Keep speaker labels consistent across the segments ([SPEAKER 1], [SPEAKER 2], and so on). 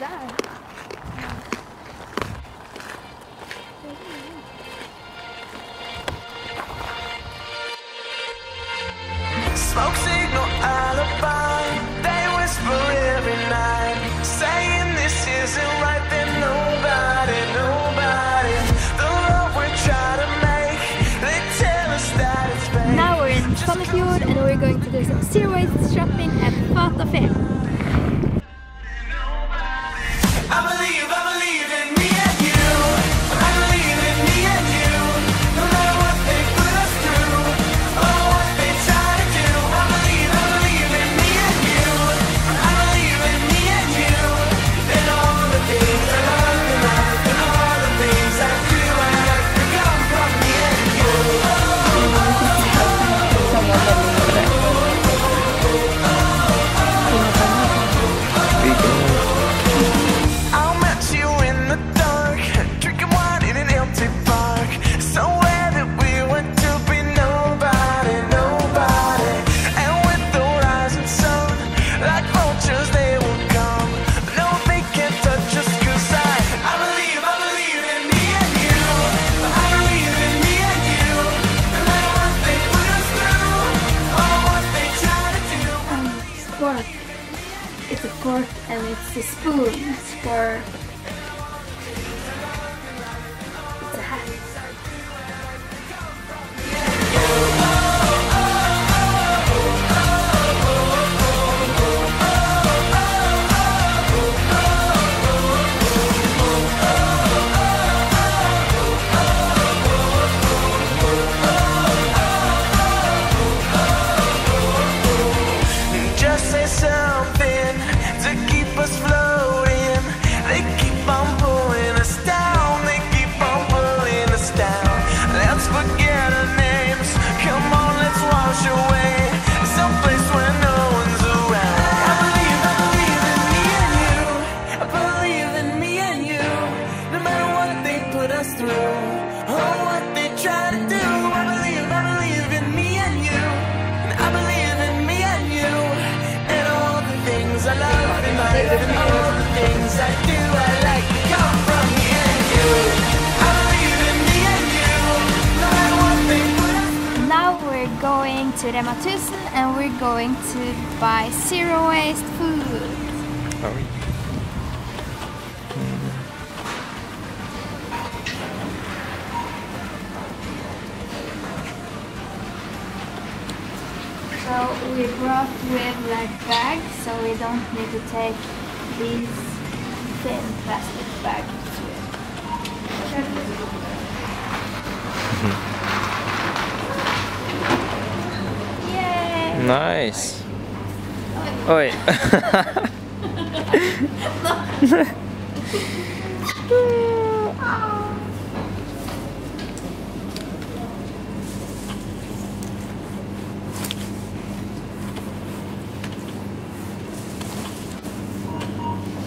[SPEAKER 1] där.
[SPEAKER 2] Smoke signal alibi. They whisper every night, saying this isn't right. Then nobody, nobody. The love we try to make, they tell us that it's fake.
[SPEAKER 1] Now we're in Sandefjord and we're going to do some serious shopping at Fata Fair. It's a fork and it's a spoon for.
[SPEAKER 2] Through, or what they try to do.
[SPEAKER 1] Going to Rema 1000 and we're going to buy zero waste food. So we brought with like bags so we don't need to take these thin plastic bags with.
[SPEAKER 3] Nice. Oj.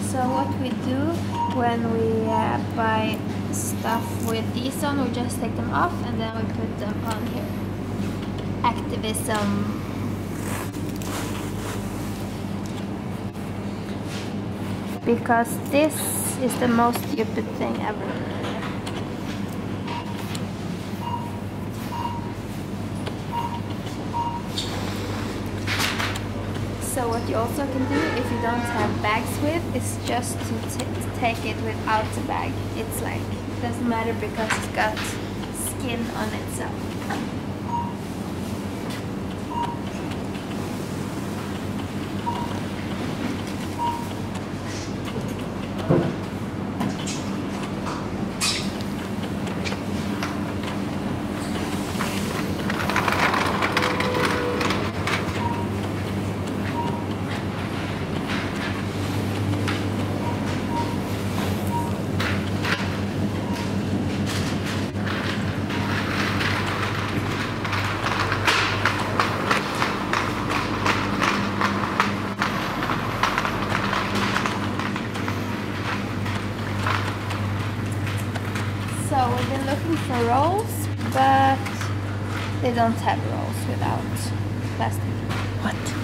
[SPEAKER 1] So what we do when we uh, buy stuff with these on, we just take them off and then we put them on here. Activism. Because this is the most stupid thing ever. So what you also can do if you don't have bags with is just to take it without the bag. It's like it doesn't matter because it's got skin on itself. Looking for rolls, but they don't have rolls without plastic.
[SPEAKER 3] What?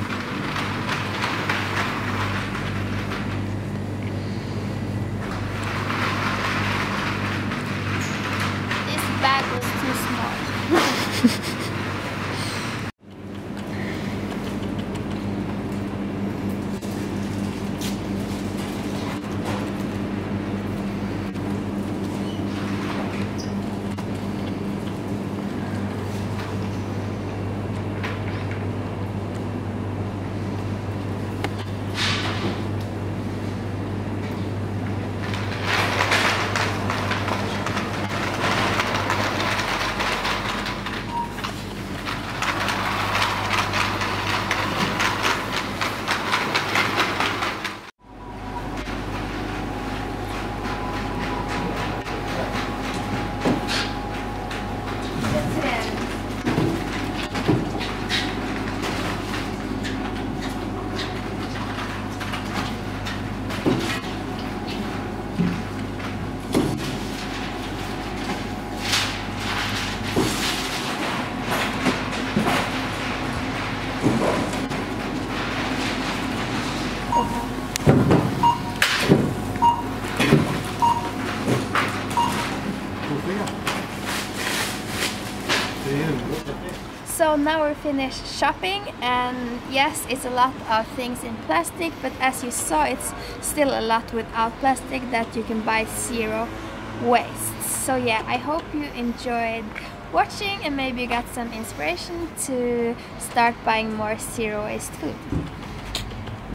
[SPEAKER 1] So now we're finished shopping and yes it's a lot of things in plastic but as you saw it's still a lot without plastic that you can buy zero waste. So yeah I hope you enjoyed watching and maybe you got some inspiration to start buying more zero waste food.